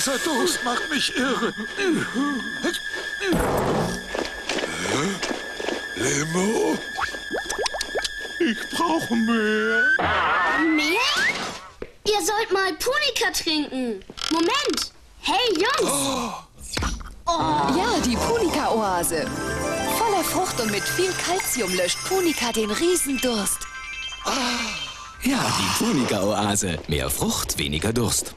Dieser Durst macht mich irre. Hä? Limo? Ich brauche mehr. Mehr? Ihr sollt mal Punika trinken. Moment. Hey, Jungs. Oh. Ja, die Punika-Oase. Voller Frucht und mit viel Kalzium löscht Punika den Riesendurst. Ja, die Punika-Oase. Mehr Frucht, weniger Durst.